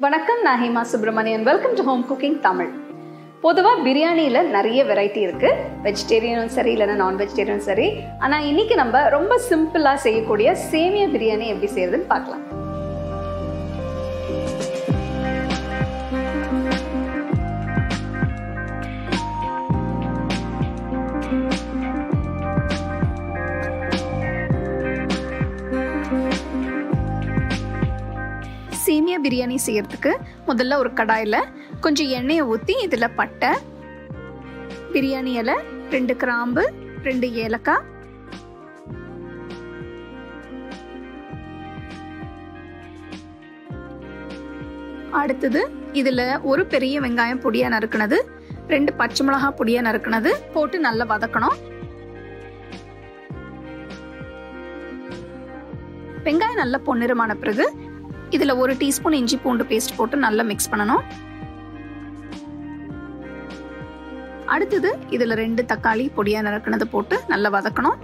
வணக்கம் நான் Hema Subramanian welcome to home cooking Tamil பொதுவாக பிரியாணியில் நிறைய வெரைட்டி இருக்கு. வெஜிடேரியனும் சரி இல்லைன்னா நான் வெஜிடேரியனும் சரி. ஆனால் இன்னைக்கு நம்ம ரொம்ப சிம்பிளாக செய்யக்கூடிய சேமியா பிரியாணி எப்படி செய்யறதுன்னு பார்க்கலாம். சேமியா பிரியாணி செய்யறதுக்கு முதல்ல ஒரு கடாயில் கொஞ்சம் எண்ணெயை ஊற்றி இதில் பட்டை பிரியாணி இலை ரெண்டு கிராம்பு ரெண்டு ஏலக்காய். அடுத்தது இதில் ஒரு பெரிய வெங்காயம் பொடியாக நறுக்குனது ரெண்டு பச்சை மிளகா பொடியாக நறுக்குனது போட்டு நல்லா வதக்கணும். வெங்காயம் நல்லா பொன்னிறமான பிறகு இதில் ஒரு டீஸ்பூன் இஞ்சி பூண்டு பேஸ்ட் போட்டு நல்லா மிக்ஸ் பண்ணணும். அடுத்தது இதில் ரெண்டு தக்காளி பொடியாக நறுக்கினதை போட்டு நல்லா வதக்கணும்.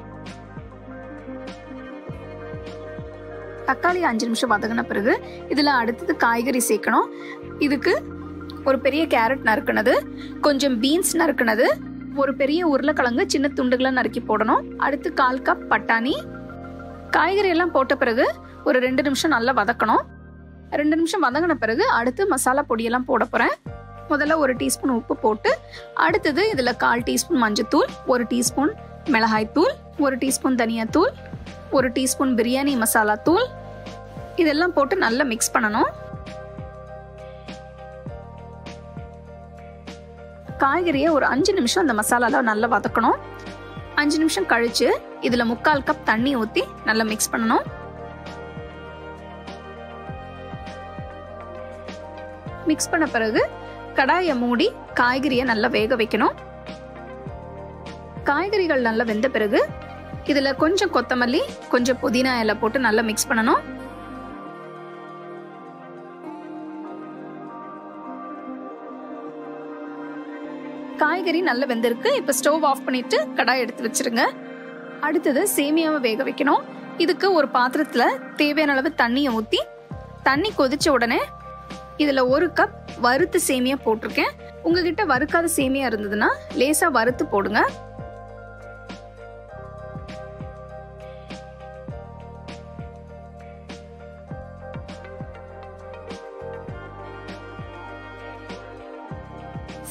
தக்காளி அஞ்சு நிமிஷம் வதங்கின பிறகு இதில் அடுத்தது காய்கறி சேர்க்கணும். இதுக்கு ஒரு பெரிய கேரட் நறுக்குனது கொஞ்சம் பீன்ஸ் நறுக்குனது ஒரு பெரிய உருளைக்கிழங்கு சின்ன துண்டுகளாக நறுக்கி போடணும். அடுத்து கால் கப் பட்டாணி. காய்கறி எல்லாம் போட்ட பிறகு ஒரு ரெண்டு நிமிஷம் நல்லா வதக்கணும். ரெண்டு நிமிஷம் வதங்கின பிறகு அடுத்து மசாலா பொடியெல்லாம் போட போகிறேன் முதல்ல ஒரு டீஸ்பூன் உப்பு போட்டு அடுத்தது இதில் கால் டீஸ்பூன் மஞ்சத்தூள் ஒரு டீஸ்பூன் மிளகாய்த்தூள் ஒரு டீஸ்பூன் தனியாத்தூள் ஒரு டீஸ்பூன் பிரியாணி மசாலா தூள். இதெல்லாம் போட்டு நல்லா மிக்ஸ் பண்ணணும். காய்கறியை ஒரு அஞ்சு நிமிஷம் அந்த மசாலாவில் நல்லா வதக்கணும். அஞ்சு நிமிஷம் கழித்து இதில் முக்கால் கப் தண்ணி ஊற்றி நல்லா மிக்ஸ் பண்ணணும். மிக்ஸ் பண்ண பிறகு கடாயை மூடி காய்கறியை நல்லா வேக வைக்கணும். காய்கறிகள் நல்லா வெந்த பிறகு இதுல கொஞ்சம் கொத்தமல்லி கொஞ்சம் புதினா இலை போட்டு நல்லா மிக்ஸ் பண்ணணும். காய்கறி நல்லா வெந்திருக்கு. இப்போ ஸ்டவ் ஆஃப் பண்ணிட்டு கடாய் எடுத்து வச்சிருங்க. அடுத்தது சேமியாவை வேக வைக்கணும். இதுக்கு ஒரு பாத்திரத்துல தேவையான அளவு தண்ணியை ஊத்தி தண்ணி கொதிச்ச உடனே இதுல ஒரு கப் வறுத்து சேமியா போட்டிருக்கேன். உங்ககிட்ட வறுக்காத சேமியா இருந்ததுன்னா லேசா வறுத்து போடுங்க.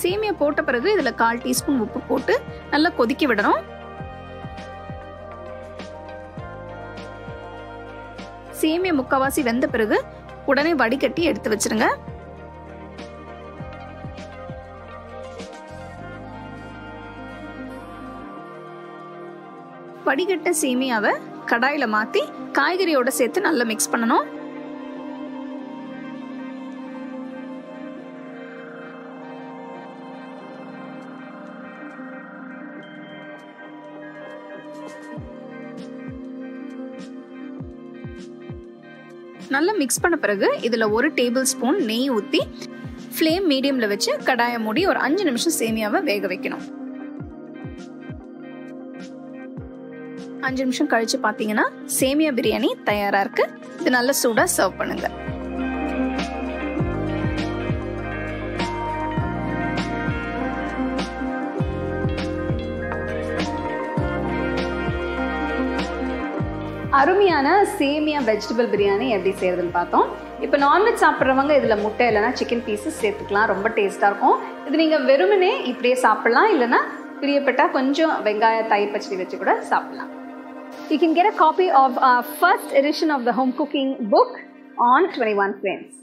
சேமியா போட்ட பிறகு இதுல கால் டீஸ்பூன் உப்பு போட்டு நல்லா கொதிக்க விடணும். சேமியா முக்காவாசி வெந்த பிறகு உடனே வடிகட்டி எடுத்து வச்சிருங்க. வடிகட்ட சேமியாவை கடாயில மாத்தி காய்கறியோட சேர்த்து நல்லா மிக்ஸ் பண்ணணும். நல்லா மிக்ஸ் பண்ண பிறகு இதில் ஒரு டேபிள் ஸ்பூன் நெய் ஊற்றி ஃப்ளேம் மீடியமில் வச்சு கடாயை மூடி ஒரு அஞ்சு நிமிஷம் சேமியாவை வேக வைக்கணும். அஞ்சு நிமிஷம் கழிச்சு பார்த்தீங்கன்னா சேமியா பிரியாணி தயாராக இருக்கு. இது நல்ல சூடாக சர்வ் பண்ணுங்கள் அருமையான சேமியா வெஜிடபிள் பிரியாணி எப்படி செய்யறதுன்னு பார்த்தோம். இப்போ நான்வெஜ் சாப்பிட்றவங்க இதில் முட்டை இல்லைனா சிக்கன் பீஸஸ் சேர்த்துக்கலாம். ரொம்ப டேஸ்ட்டாக இருக்கும். இது நீங்கள் வெறுமனே இப்படியே சாப்பிட்லாம். இல்லைனா பிரியப்பட்டா கொஞ்சம் வெங்காய தயிர் பச்சடி வச்சு கூட சாப்பிட்லாம். You can get a copy of first edition of the home cooking book on twenty one friends